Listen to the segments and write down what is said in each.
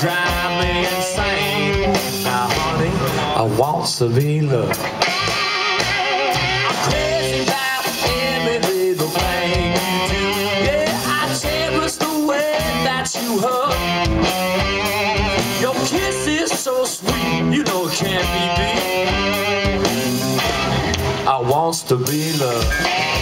drive me insane. Now, honey, I want to be loved. Crazy. Yeah, I cherish the way that you hug. Your kiss is so sweet, you know it can't be beat. I wants to be loved.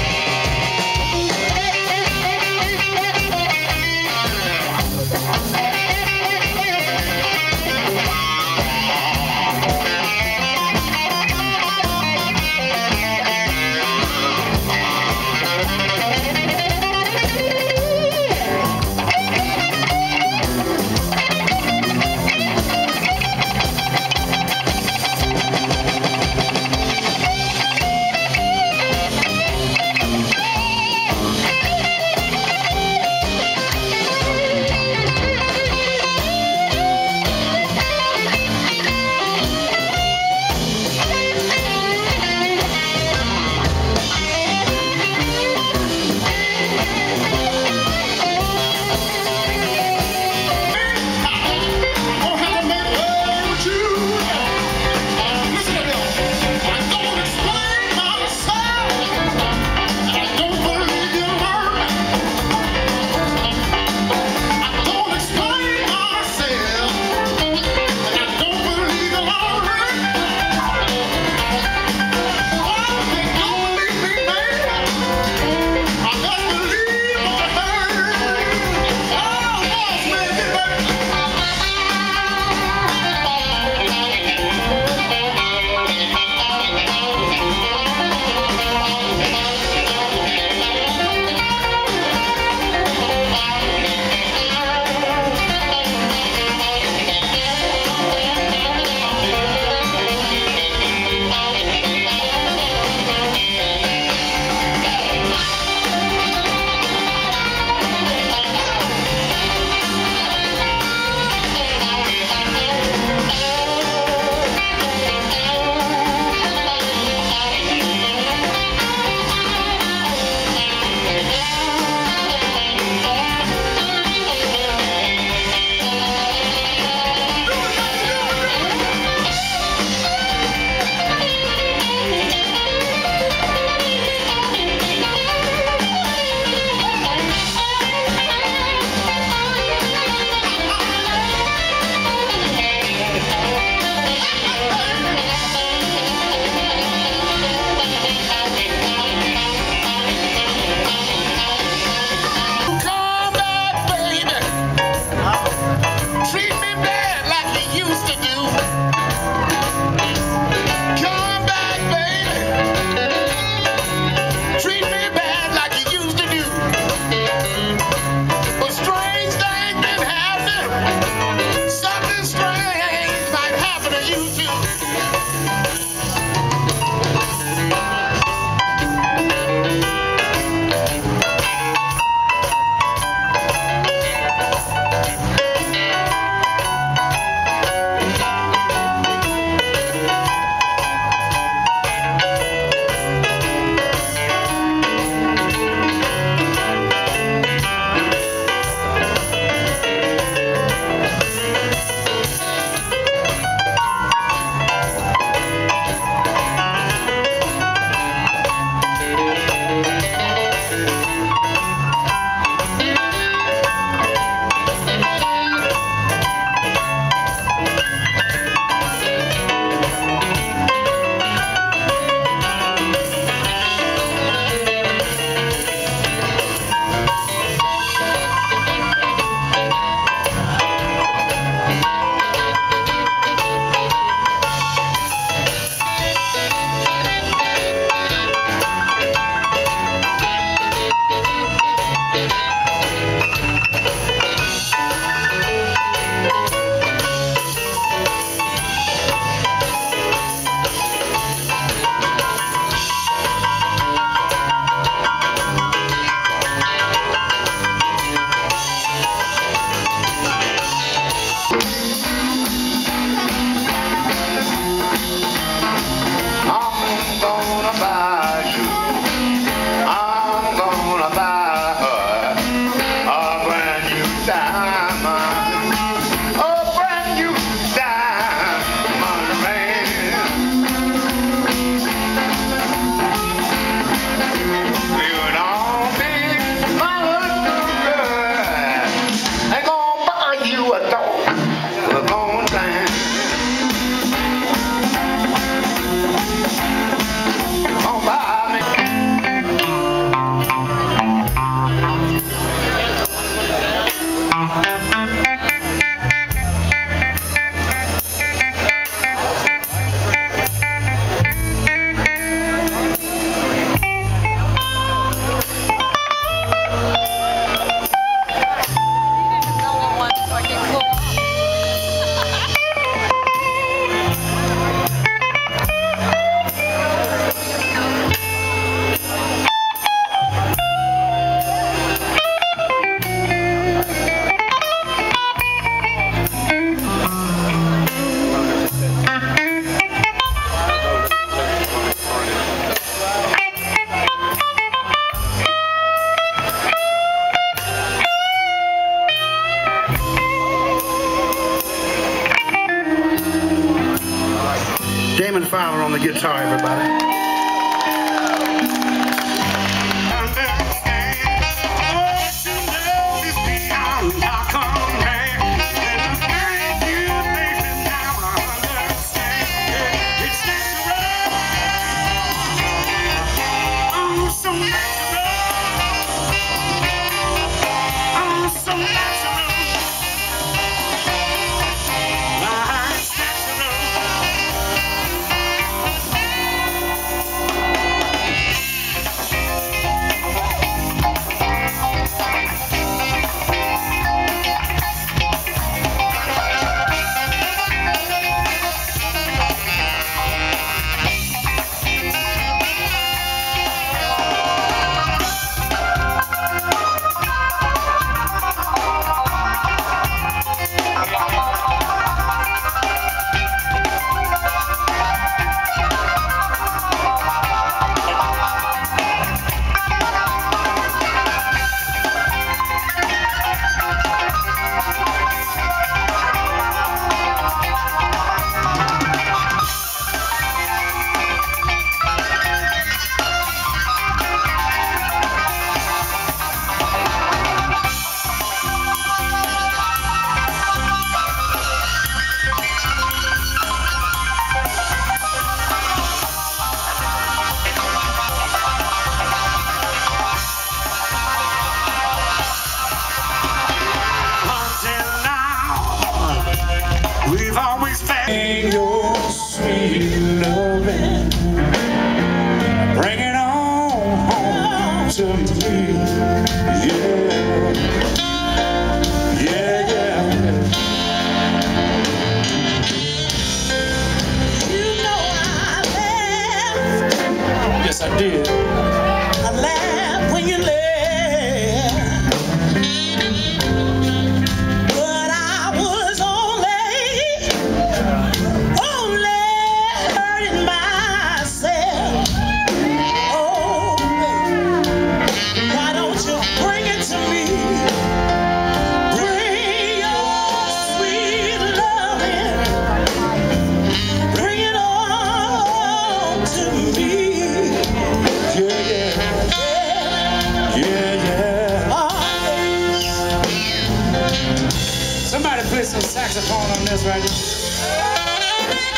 horn on this right here.